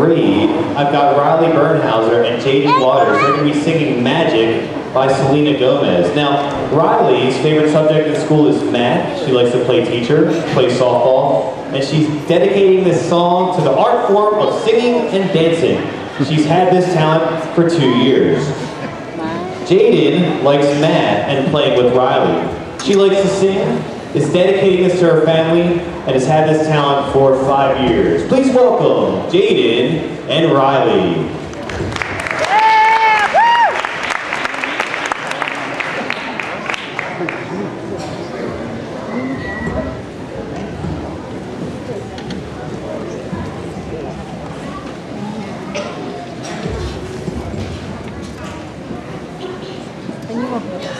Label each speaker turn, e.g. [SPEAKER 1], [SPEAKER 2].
[SPEAKER 1] grade, I've got Rylee Bernhauser and Jaden Waters. They're going to be singing Magic by Selena Gomez. Now, Rylee's favorite subject in school is math. She likes to play teacher, play softball, and she's dedicating this song to the art form of singing and dancing. She's had this talent for two years. Jaden likes math and playing with Rylee. She likes to sing, is dedicating this to her family and has had this talent for five years. Please welcome Jaden and Rylee. Yeah,